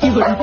一会儿